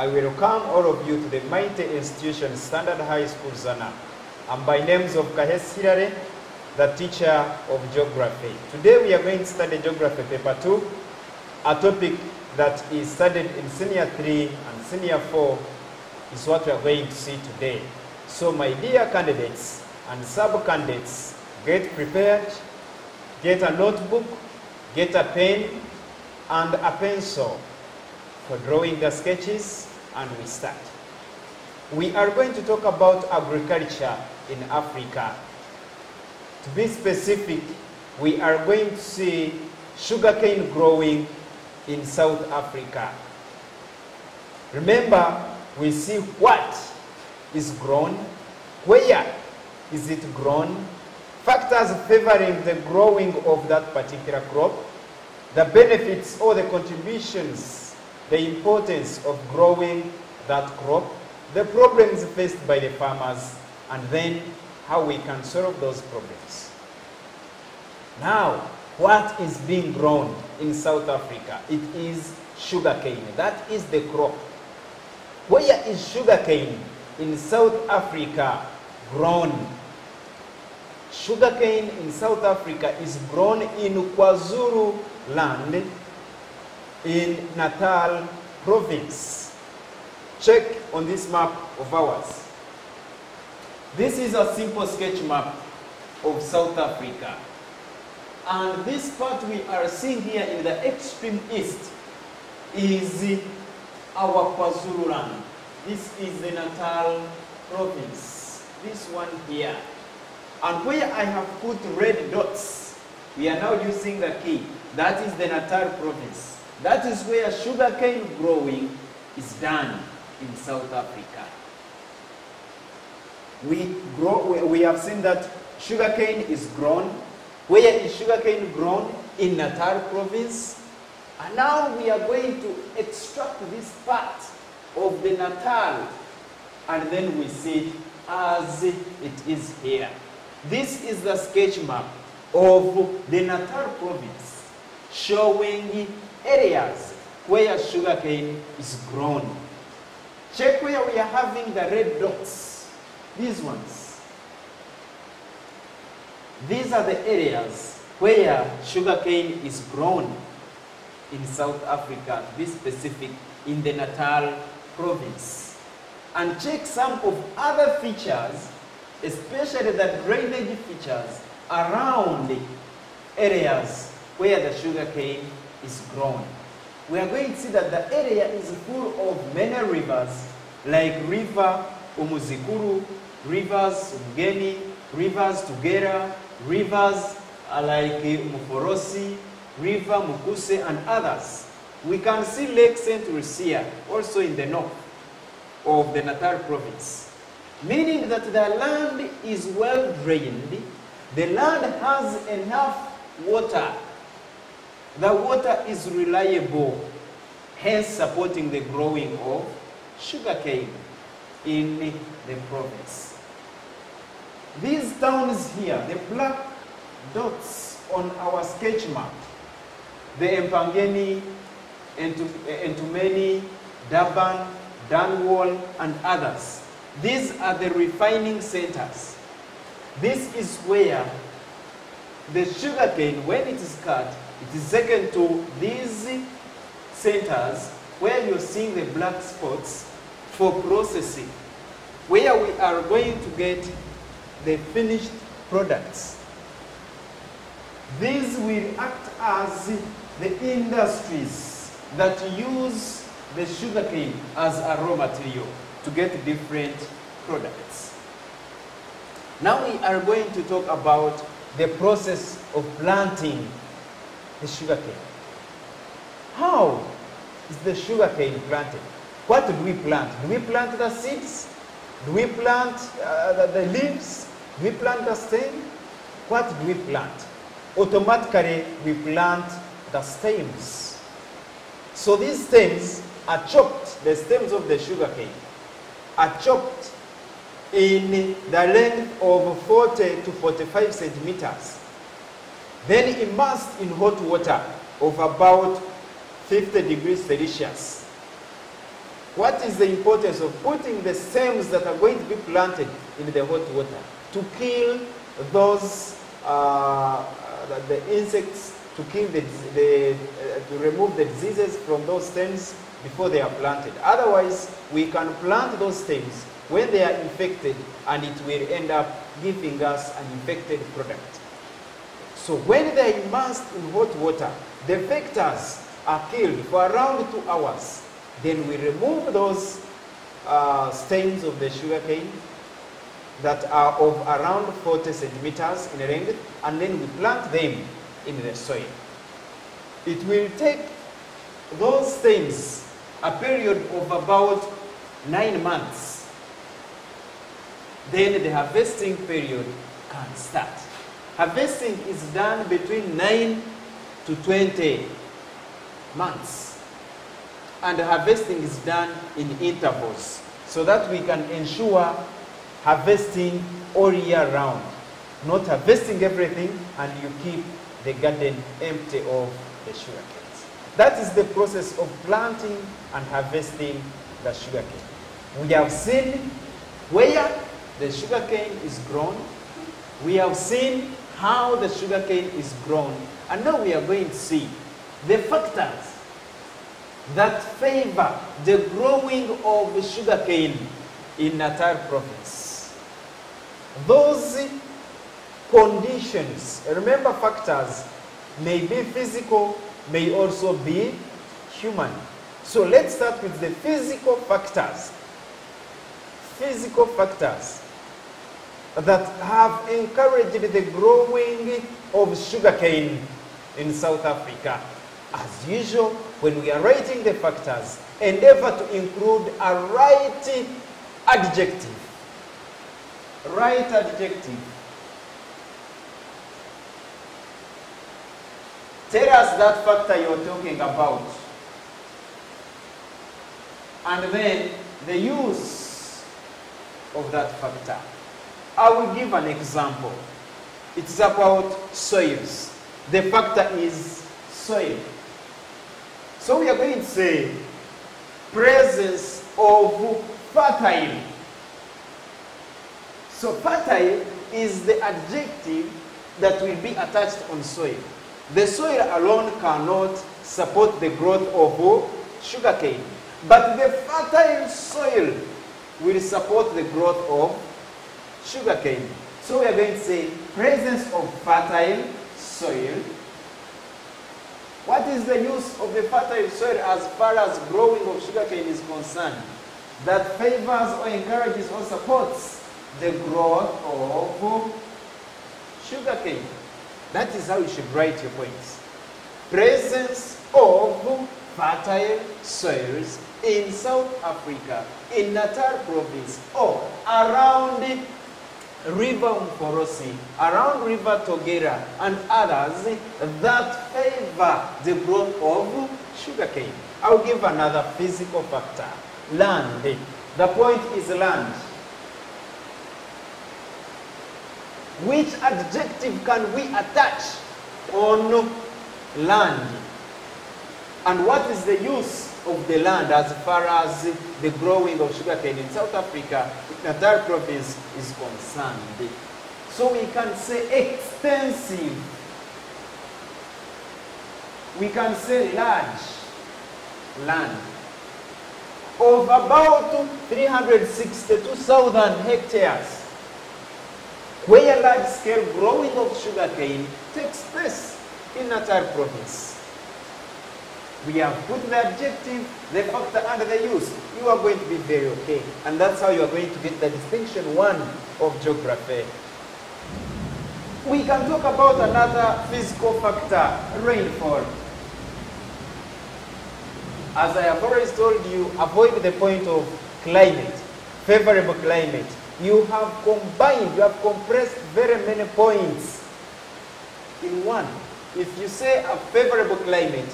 I will welcome all of you to the mighty institution, Standard High School, Zzana. I'm by names of Kahes Hilary, the teacher of geography. Today we are going to study geography paper 2, a topic that is studied in senior 3 and senior 4 is what we are going to see today. So my dear candidates and sub-candidates, get prepared, get a notebook, get a pen and a pencil for drawing the sketches and we start. We are going to talk about agriculture in Africa. To be specific, we are going to see sugarcane growing in South Africa. Remember, we see what is grown, where is it grown, factors favoring the growing of that particular crop, the benefits or the contributions, the importance of growing that crop, the problems faced by the farmers, and then how we can solve those problems. Now, what is being grown in South Africa? It is sugarcane. That is the crop. Where is sugarcane in South Africa grown? Sugarcane in South Africa is grown in KwaZulu land in Natal province. Check on this map of ours. This is a simple sketch map of South Africa. And this part we are seeing here in the extreme east is our KwaZulu land. This is the Natal province. This one here. And where I have put red dots, we are now using the key. That is the Natal province. That is where sugarcane growing is done in South Africa. We, grow, we have seen that sugarcane is grown. Where is sugarcane grown? In Natal province. And now we are going to extract this part of the Natal and then we see it as it is here. This is the sketch map of the Natal province showing areas where sugarcane is grown. Check where we are having the red dots. These ones. These are the areas where sugarcane is grown in South Africa, be specific, in the Natal province. And check some of other features, especially the drainage features around the areas where the sugarcane is grown. We are going to see that the area is full of many rivers, like River Umuzikuru, rivers Mgeni, rivers Tugera, rivers uh, like Muforosi, River Mukuse, and others. We can see Lake St. Lucia also in the north of the Natal province, meaning that the land is well drained, the land has enough water, the water is reliable, hence supporting the growing of sugarcane in the province. These towns here, the black dots on our sketch map, the Empangeni, Entumeni, Durban, Darnall, and others. These are the refining centers. This is where the sugarcane, when it is cut, it is taken to these centers where you're seeing the black spots for processing, where we are going to get the finished products. These will act as the industries that use the sugarcane as a raw material to get different products. Now we are going to talk about the process of planting the sugarcane. How is the sugarcane planted? What do we plant? Do we plant the seeds? Do we plant uh, the, the leaves? Do we plant the stem? What do we plant? Automatically, we plant the stems. So these stems are chopped, the stems of the sugarcane are chopped in the length of 40 to 45 centimeters. Then immersed in hot water of about 50 degrees Celsius. what is the importance of putting the stems that are going to be planted in the hot water to kill those uh, the insects to kill the, the uh, to remove the diseases from those stems before they are planted otherwise we can plant those stems when they are infected and it will end up giving us an infected product so when they are immersed in hot water the vectors are killed for around two hours then we remove those uh, stems of the sugarcane that are of around 40 centimeters in length, and then we plant them in the soil. It will take those stems a period of about nine months. Then the harvesting period can start. Harvesting is done between 9 to 20 months. And harvesting is done in intervals so that we can ensure harvesting all year round. Not harvesting everything and you keep the garden empty of the sugar canes. That is the process of planting and harvesting the sugar cane. We have seen where the sugar cane is grown. We have seen how the sugar cane is grown. And now we are going to see the factors that favor the growing of sugar cane in Natal province. Those conditions, remember factors, may be physical, may also be human. So let's start with the physical factors. Physical factors that have encouraged the growing of sugarcane in South Africa. As usual, when we are writing the factors, endeavor to include a right adjective. Right adjective. Tell us that factor you're talking about. And then the use of that factor. I will give an example. It's about soils. The factor is soil. So we are going to say presence of fertile. So fertile is the adjective that will be attached on soil. The soil alone cannot support the growth of sugarcane, but the fertile soil will support the growth of sugarcane. So we are going to say presence of fertile soil. What is the use of the fertile soil as far as growing of sugarcane is concerned? That favors or encourages or supports the growth of sugarcane. That is how you should write your points. Presence of fertile soils in South Africa, in Natal province, or around River Mforosi, around River Togera, and others that favor the growth of sugarcane. I'll give another physical factor. Land. The point is land. Which adjective can we attach on land? And what is the use of the land as far as the growing of sugarcane in South Africa, Natal province is concerned? So we can say extensive. We can say large land of about 362,000 hectares where large-scale growing of sugarcane takes place in Natal province. We have put the adjective, the factor, and the use. You are going to be very okay. And that's how you are going to get the distinction one of geography. We can talk about another physical factor, rainfall. As I have already told you, avoid the point of climate, favorable climate you have combined, you have compressed very many points in one. If you say a favorable climate,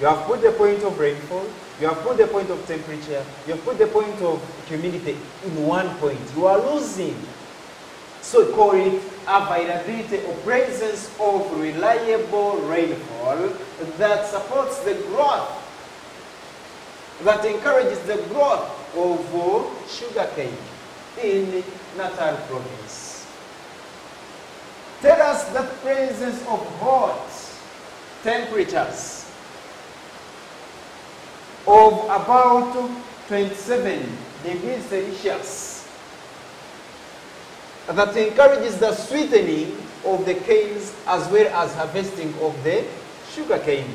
you have put the point of rainfall, you have put the point of temperature, you have put the point of humidity in one point. You are losing. So call it availability or presence of reliable rainfall that supports the growth that encourages the growth of sugarcane in Natal province. Tell us the presence of hot temperatures of about 27 degrees Celsius that encourages the sweetening of the canes as well as harvesting of the sugar cane.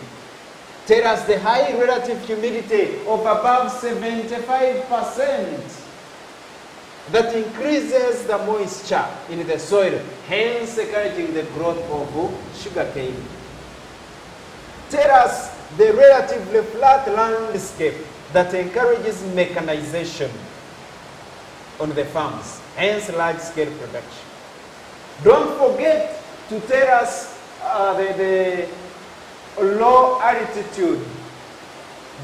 Tell us the high relative humidity of above 75% that increases the moisture in the soil, hence encouraging the growth of sugar cane. Tell us the relatively flat landscape that encourages mechanization on the farms, hence large-scale production. Don't forget to tell us uh, the, the low altitude.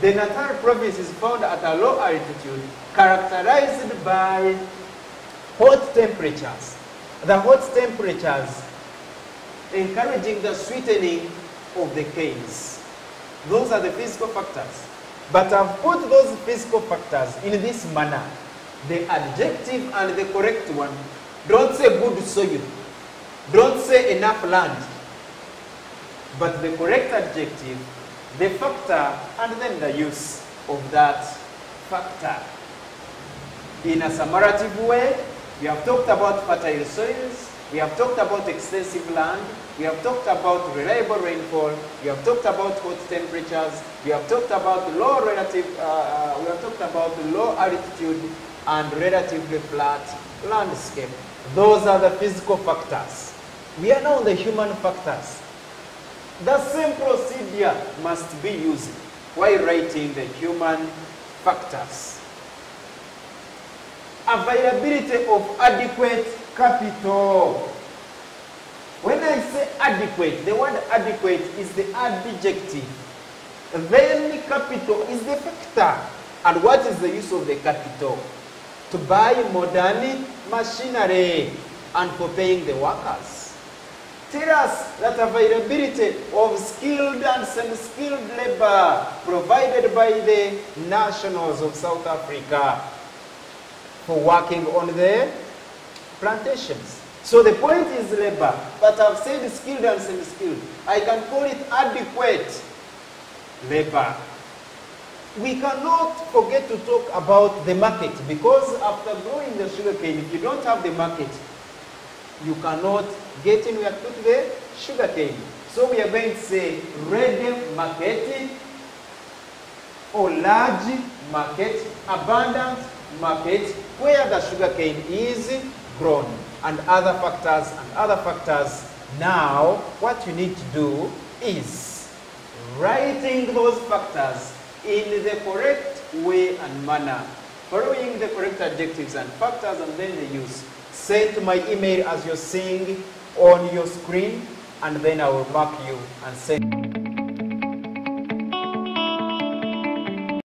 The Natal province is found at a low altitude characterized by hot temperatures. The hot temperatures encouraging the sweetening of the canes. Those are the physical factors. But I've put those physical factors in this manner. The adjective and the correct one. Don't say good soil. Don't say enough land. But the correct adjective, the factor, and then the use of that factor. In a summative way, we have talked about fertile soils, we have talked about extensive land, we have talked about reliable rainfall, we have talked about hot temperatures, we have talked about low relative, uh, uh, we have talked about low altitude and relatively flat landscape. Those are the physical factors. We are now on the human factors. The same procedure must be used while writing the human factors. Availability of adequate capital. When I say adequate, the word adequate is the adjective. Then capital is the factor. And what is the use of the capital? To buy modern machinery and for paying the workers. Tell us that availability of skilled and semi-skilled labor provided by the nationals of South Africa for working on the plantations. So the point is labor, but I've said skilled and semi-skilled. I can call it adequate labor. We cannot forget to talk about the market because after growing the sugarcane, if you don't have the market, you cannot get in where to the sugarcane. So we are going to say ready market or large market, abundant market where the sugarcane is grown and other factors and other factors. Now, what you need to do is writing those factors in the correct way and manner, following the correct adjectives and factors and then the use. Send to my email as you're seeing on your screen and then I will mark you and send.